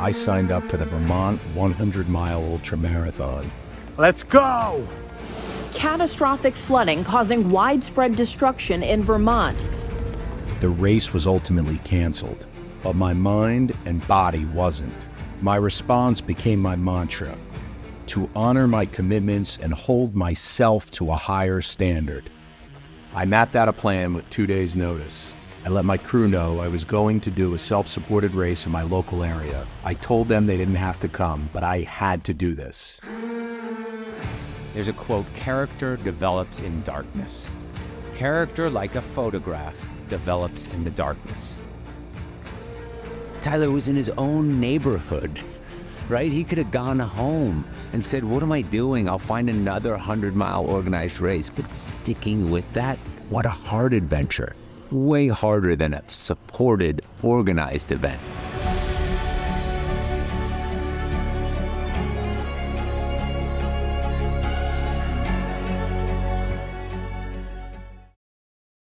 I signed up for the Vermont 100 mile ultra marathon. Let's go! Catastrophic flooding causing widespread destruction in Vermont. The race was ultimately canceled, but my mind and body wasn't. My response became my mantra to honor my commitments and hold myself to a higher standard. I mapped out a plan with two days' notice. I let my crew know I was going to do a self supported race in my local area. I told them they didn't have to come, but I had to do this. There's a quote character develops in darkness. Character, like a photograph, develops in the darkness. Tyler was in his own neighborhood, right? He could have gone home and said, What am I doing? I'll find another 100 mile organized race. But sticking with that, what a hard adventure. Way harder than a supported, organized event.